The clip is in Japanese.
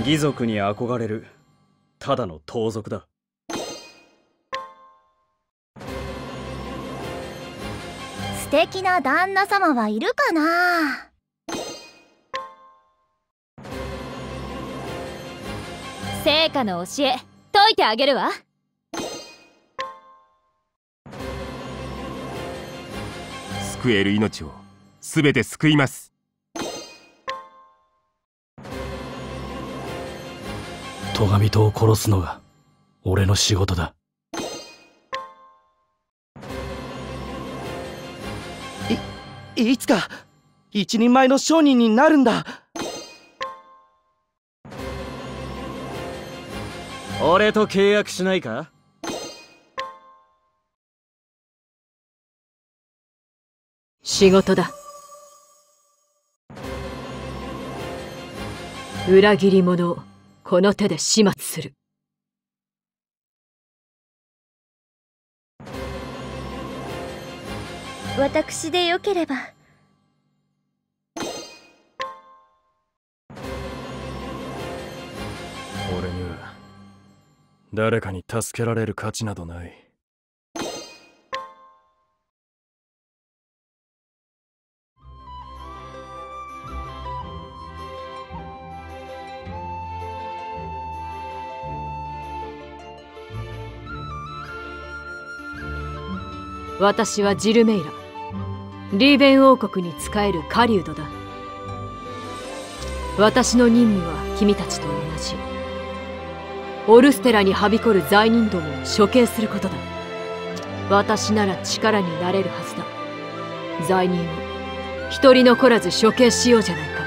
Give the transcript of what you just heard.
義族に憧れるただの盗賊だ。素敵な旦那様はいるかな？聖火の教え解いてあげるわ。救える命を全て救います戸上戸を殺すのが俺の仕事だ。いつか一人前の商人になるんだ。俺と契約しないか？仕事だ。裏切り者をこの手で始末する。私でよければ。俺には誰かに助けられる価値などない私はジルメイラ。リーベン王国に仕える狩人だ。私の任務は君たちと同じ。オルステラにはびこる罪人どもを処刑することだ。私なら力になれるはずだ。罪人を一人残らず処刑しようじゃないか。